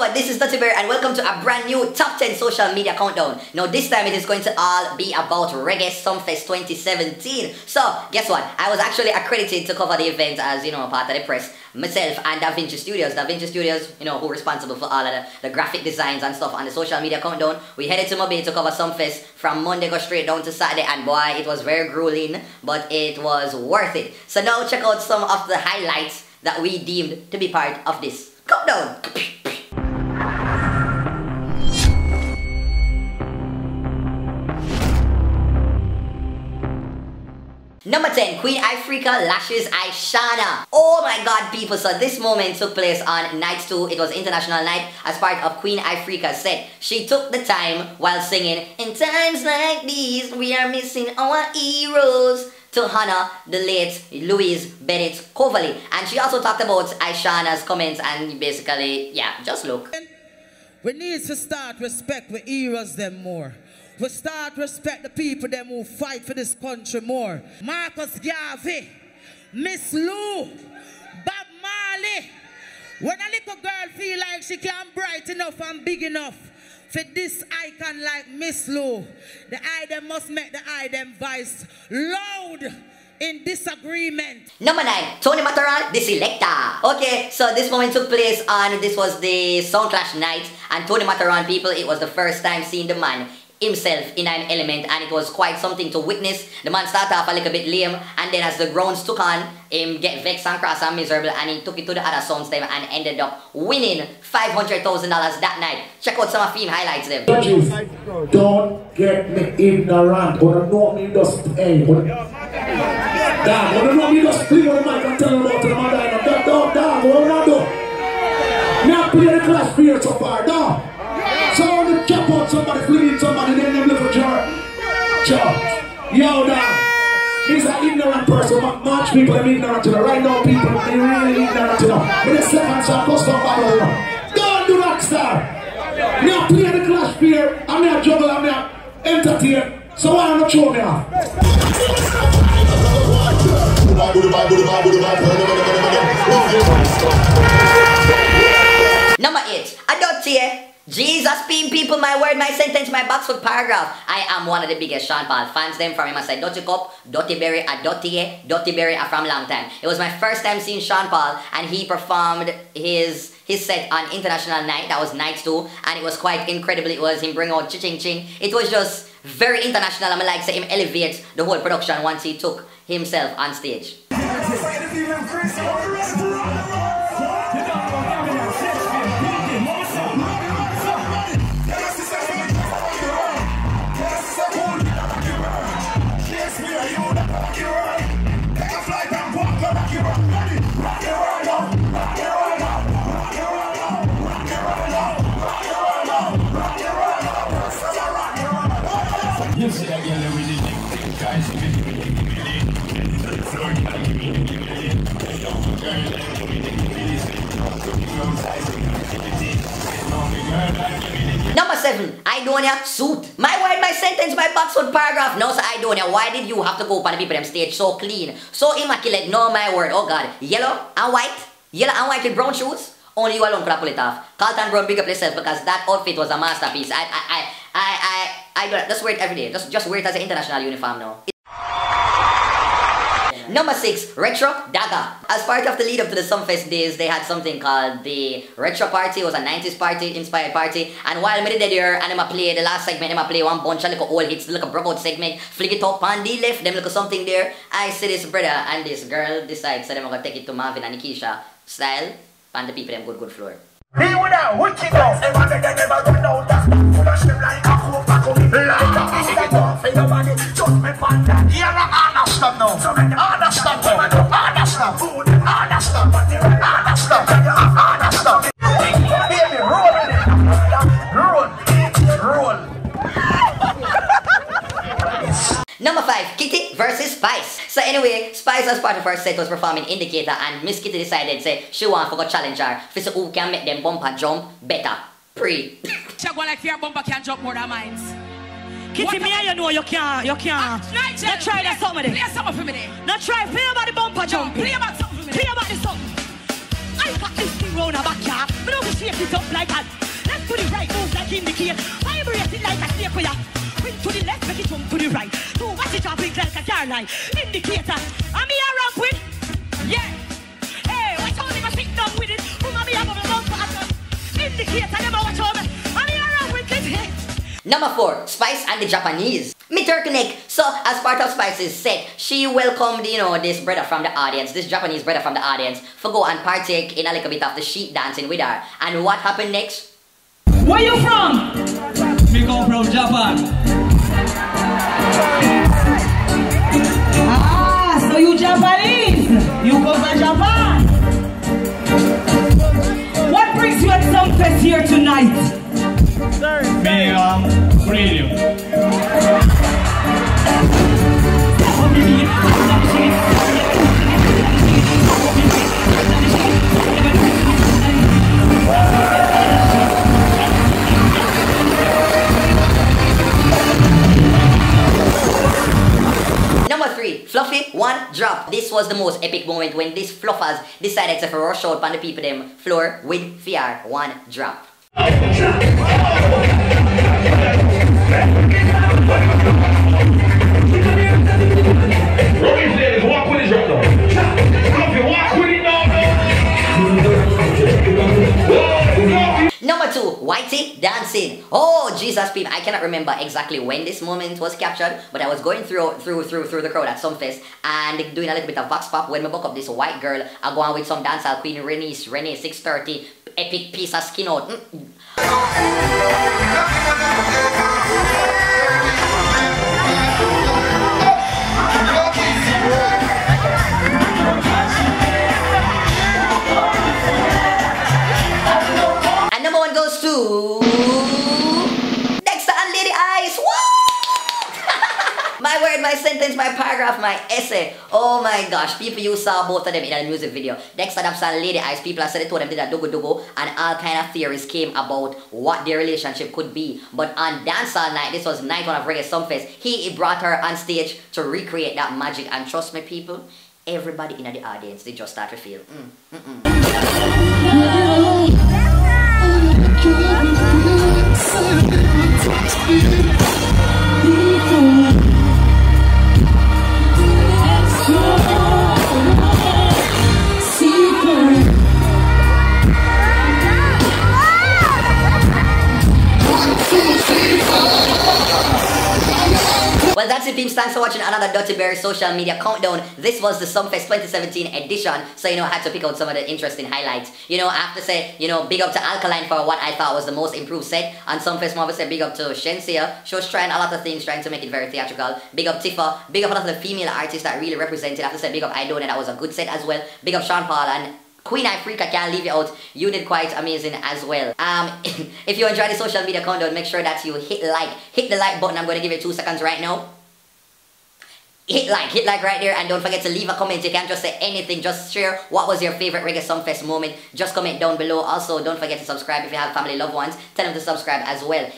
This is Dutty Berry and welcome to a brand new top 10 social media countdown. Now this time it is going to all be about Reggae Sumfest 2017. So guess what? I was actually accredited to cover the event as, you know, a part of the press. Myself and Da Vinci Studios. Da Vinci Studios, you know, who responsible for all of the, the graphic designs and stuff on the social media countdown. We headed to Mobay to cover Sumfest from Monday go straight down to Saturday and boy, it was very grueling, but it was worth it. So now check out some of the highlights that we deemed to be part of this countdown. Number 10, Queen Ifrica lashes Ishawna. Oh my god, people. So this moment took place on night 2. It was International Night as part of Queen Ifrica's set. She took the time while singing, In times like these, we are missing our heroes to honor the late Louise Bennett Coverley. And she also talked about Ishawna's comments and basically, yeah, just look. We need to start respect the heroes them more. We start respect the people them who fight for this country more. Marcus Garvey, Miss Lou, Bob Marley. When a little girl feel like she can't bright enough and big enough for this icon like Miss Lou, the eye them must make the eye them voice loud in disagreement. Number 9, Tony Matterhorn, the selector. Okay, so this moment took place on, this was the Sound Clash night, and Tony Matterhorn people, it was the first time seeing the man himself in an element and it was quite something to witness. The man started off a little bit lame and then as the grounds took on, him get vexed and cross and miserable and he took it to the other sound stem and ended up winning $500,000 that night. Check out some of him highlights them. Don't get me ignorant, but I know me just, hey, but, dog, but I know me just play with the mic and tell them about the man dying. Dog, dog, what I do? Me I play the class for so far, dog. Somebody, fling somebody, then them little jar. Jar. Yo, dog. He's an ignorant person. But much people are ignorant to the Right now, people are really ignorant to know. But the second song goes to follow you. Don't do rock star. Me a play the clash fear, and me a juggle, and me a entertain. So why not show me off? Number 8, Adotie. Jesus being people, my word, my sentence, my box Boxwood paragraph. I am one of the biggest Sean Paul fans. Them from him, I said, Dutty Cup, Dutty Berry, a Dotty, Dutty Berry are from long time. It was my first time seeing Sean Paul, and he performed his his set on International Night. That was night two, and it was quite incredible. It was him bring out ching ching. It was just very international. I'm like say him elevate the whole production once he took himself on stage. Number seven, Idonia suit. My word, my sentence, my Boxwood paragraph. No, sir, I don't Idonia, why did you have to go on the people them stage so clean, so immaculate? No, my word. Oh God, yellow and white, yellow and white with brown shoes. Only you alone could have pull it off. Carlton Brown, big up yourself because that outfit was a masterpiece. I, I, I, I, I, I, I just wear it every day. Just, just wear it as an international uniform now. Number six, Retro Dagger. As part of the lead up to the Sumfest days, they had something called the Retro Party. It was a 90s party, inspired party. And while me did there, and I'ma play the last segment, I'ma play one bunch of little old hits, like a broke out segment, flick it up on the left, them look something there. I see this brother and this girl decide, so them gonna take it to Marvin and Nikisha style, and the people them good good floor. Wicked out. 5, Kitty versus Spice. So anyway, Spice as part of her set was performing Indicator and Miss Kitty decided say she want to go challenge her for so who can make them bumper jump better. Pre. Check one like your bumper can jump more than mine. Kitty, What me about- and you know you can't, you can't. Ah, Nigel, Not try that play- something Play there. something for me there. Not try, play about the bumper Jump, jumping. play about something for me Play about the something. I got this thing round a backyard. Me don't shake it up like that. Left to the right, move like indicate. Vibrate it like a snake for ya. It jumping like a car line. Indicator. I'm here ramp with. Yeah. Hey, watch how they go sit down with it. Who mommy have a bump for action. Indicator, never watch how me. I'm here ramp with it. Number four, Spice and the Japanese. Me Turknik. So, as part of Spice's set, she welcomed, you know, this brother from the audience, this Japanese brother from the audience, for go and partake in a little bit of the sheet dancing with her. And what happened next? Where you from? Me come from Japan. Um. Number three, Fluffy One Drop. This was the most epic moment when these fluffers decided to rush out on the people them floor with fear one drop. Number two, Whitey dancing. Oh Jesus, people! I cannot remember exactly when this moment was captured, but I was going through through through through the crowd at Sumfest and doing a little bit of vox pop when we book up this white girl. I go on with some dancehall queen Renee Renee 630 epic piece of skin sentence, my paragraph, my essay. Oh my gosh, people you saw both of them in a music video. Dexta Daps and Lady Eyes, people said they told them did a dugu dugu and all kind of theories came about what their relationship could be. But on Dancehall Night, this was night one of Reggae Sumfest, he, he brought her on stage to recreate that magic and trust me people, everybody in the audience, they just start to feel, mm, mm, mm. That's it, peeps. Thanks for watching another Dutty Berry social media countdown. This was the Sumfest 2017 edition, so you know I had to pick out some of the interesting highlights. You know, I have to say, you know, big up to Alkaline for what I thought was the most improved set, and Sumfest Marvel said big up to Shenseea. She was trying a lot of things, trying to make it very theatrical. Big up Tifa. Big up a lot of the female artists that really represented. I have to say, big up Idonia, that was a good set as well. Big up Sean Paul and Queen Ifrica can't leave you out. You did quite amazing as well. Um, if you enjoyed the social media countdown, make sure that you hit like. Hit the like button. I'm going to give you two seconds right now. Hit like, hit like right there, and don't forget to leave a comment. You can't just say anything. Just share what was your favorite Reggae Sumfest moment. Just comment down below. Also, don't forget to subscribe if you have family loved ones. Tell them to subscribe as well.